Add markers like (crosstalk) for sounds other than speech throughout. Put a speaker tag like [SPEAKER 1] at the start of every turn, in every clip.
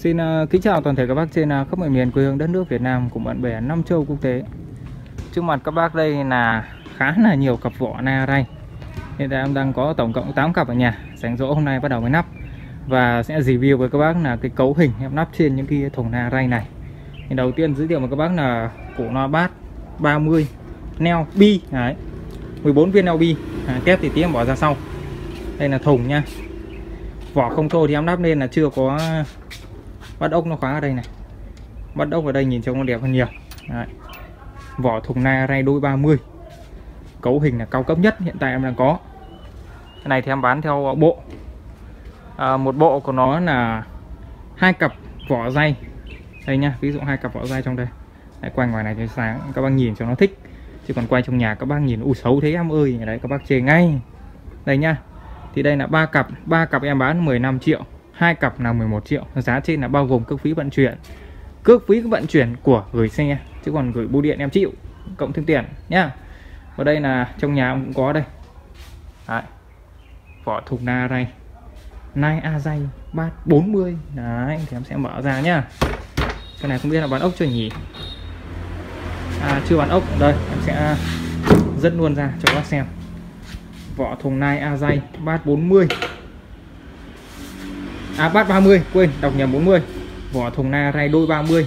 [SPEAKER 1] Xin uh, kính chào toàn thể các bác trên uh, khắp mọi miền quê hương đất nước Việt Nam cùng bạn bè năm châu quốc tế. Trước mặt các bác đây là khá là nhiều cặp vỏ na ray. Hiện tại em đang có tổng cộng 8 cặp ở nhà. sáng rỗ hôm nay bắt đầu mới nắp và sẽ review với các bác là cái cấu hình em nắp trên những cái thùng na ray này. Thì đầu tiên giới thiệu với các bác là cổ loa bát 30 neo bi đấy. 14 viên neo bi. À, kép thì tí em bỏ ra sau. Đây là thùng nha. Vỏ không thô thì em nắp lên là chưa có bắt ốc nó khóa ở đây này. Bắt ốc ở đây nhìn trông nó đẹp hơn nhiều. Đấy. vỏ thùng na ray đôi 30 cấu hình là cao cấp nhất hiện tại em đang có. Cái này thì em bán theo bộ. À, một bộ của nó là hai cặp vỏ dây. Đây nha ví dụ hai cặp vỏ dây trong đây. Đấy, quay ngoài này cho sáng các bác nhìn cho nó thích. Chứ còn quay trong nhà các bác nhìn u xấu thế em ơi đấy các bác chê ngay. Đây nha thì đây là ba cặp ba cặp em bán 15 triệu hai cặp là 11 triệu, giá trên là bao gồm cước phí vận chuyển. Cước phí vận chuyển của gửi xe, chứ còn gửi bưu điện em chịu, cộng thêm tiền, nhá. Ở đây là trong nhà cũng có đây. Đấy. vỏ thùng na đây nai a dây bát 40 đấy, thì em sẽ mở ra nhá. Cái này không biết là bán ốc chưa nhỉ? À chưa bán ốc. Đây, em sẽ dẫn luôn ra cho các bác xem. Vỏ thùng nai a dây bát 40 à bát 30 quên đọc nhầm 40 vỏ thùng na ray đôi 30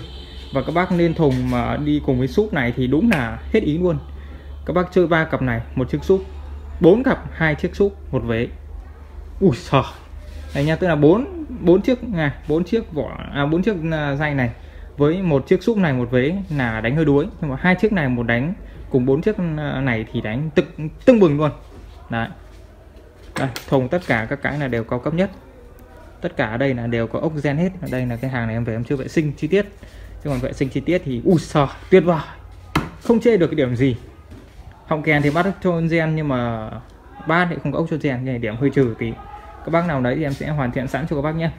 [SPEAKER 1] và các bác nên thùng mà đi cùng với súp này thì đúng là hết ý luôn. Các bác chơi ba cặp này một chiếc súp. Bốn cặp hai chiếc súp một vế. Ui sờ đây nha tức là bốn bốn chiếc này bốn chiếc vỏ à bốn chiếc à, dây này với một chiếc súp này một vế là đánh hơi đuối. Nhưng mà hai chiếc này một đánh cùng bốn chiếc à, này thì đánh tực tưng bừng luôn. Đấy. Đây, thùng tất cả các cái là đều cao cấp nhất tất cả ở đây là đều có ốc gen hết. Ở đây là cái hàng này em về em chưa vệ sinh chi tiết. Chứ còn vệ sinh chi tiết thì ui sờ tuyệt vời. Không chê được cái điểm gì. Họng kèn thì bắt cho gen nhưng mà bát thì không có ốc cho gen này điểm hơi trừ tí. Các bác nào đấy thì em sẽ hoàn thiện sẵn cho các bác nhé.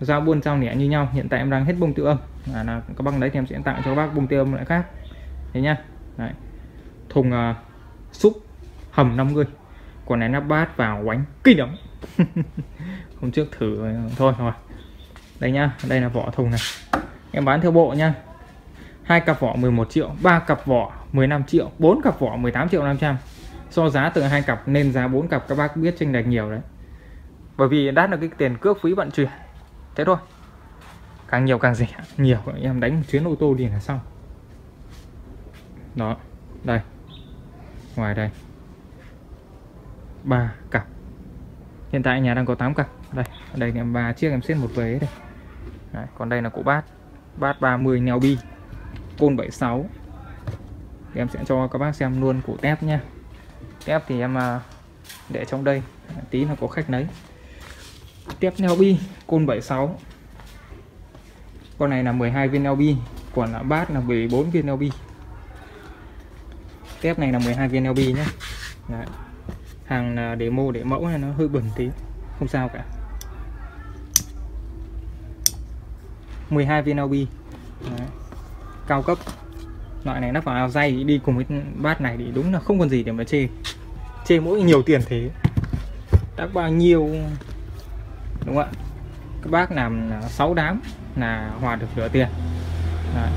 [SPEAKER 1] Giao buôn giao nẻ như nhau hiện tại em đang hết bông tự âm. À, là các bác đấy thì em sẽ tặng cho các bác bông tiêu âm lại khác. Thế nhá. Đấy. thùng à, uh, xúc hầm 50 còn này nắp bát vào quánh kinh lắm. (laughs) hôm trước thử, thôi rồi đây nhá, đây là vỏ thùng này. Em bán theo bộ nhá. Hai cặp vỏ 11 triệu, ba cặp vỏ 15 triệu, bốn cặp vỏ 18 triệu 500 so giá từ hai cặp nên giá bốn cặp, các bác biết chênh lệch nhiều đấy. Bởi vì đắt là cái tiền cước phí vận chuyển. Thế thôi. Càng nhiều càng rẻ. Nhiều em đánh một chuyến ô tô đi là xong. Đó, đây. Ngoài đây. Ba cặp hiện tại nhà đang có 8 cặp. Đây đây em ba chiếc em xếp một vế đây. Đấy, còn đây là cổ bát. Bát 30 neo bi côn 76 thì em sẽ cho các bác xem luôn cổ tép nha tép thì em à, để trong đây. Tí là có khách lấy tép neo bi côn 76 con này là 12 viên neo bi còn là bát là 14 viên neo bi. Tép này là 12 viên neo bi nhé Đấy hàng à, demo để mẫu này nó hơi bẩn tí. Không sao cả. 12 viên LB cao cấp. Loại này nó vào áo dây đi cùng với bát này thì đúng là không còn gì để mà chê. Chê mỗi nhiều tiền thế. Đã bao nhiêu, đúng không ạ? Các bác làm 6 đám là hòa được nửa tiền. Đấy.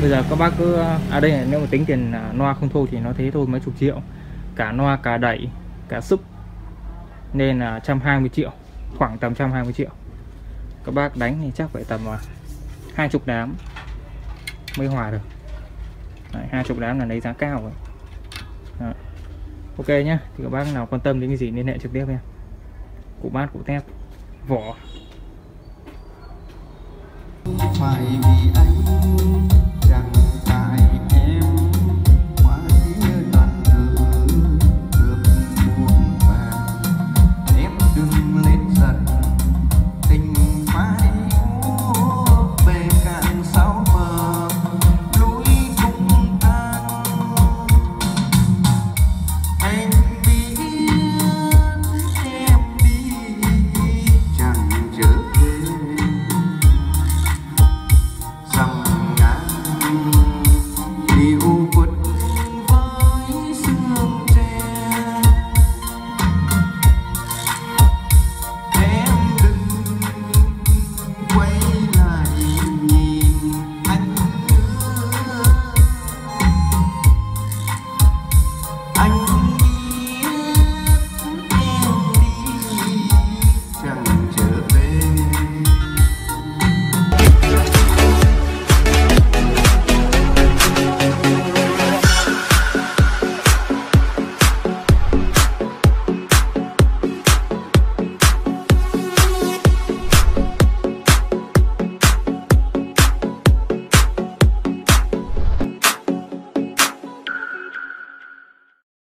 [SPEAKER 1] bây giờ các bác cứ à, à đây là nếu mà tính tiền à, loa không thôi thì nó thế thôi, mấy chục triệu cả loa cả đẩy, cả súp. Nên là 120 triệu, khoảng tầm 120 triệu. Các bác đánh thì chắc phải tầm à, hai chục đám mới hòa được. Hai chục đám là lấy giá cao rồi. Đó. ok nhá, thì các bác nào quan tâm đến cái gì liên hệ trực tiếp em cụ bát, cụ thép, vỏ. Phải vì anh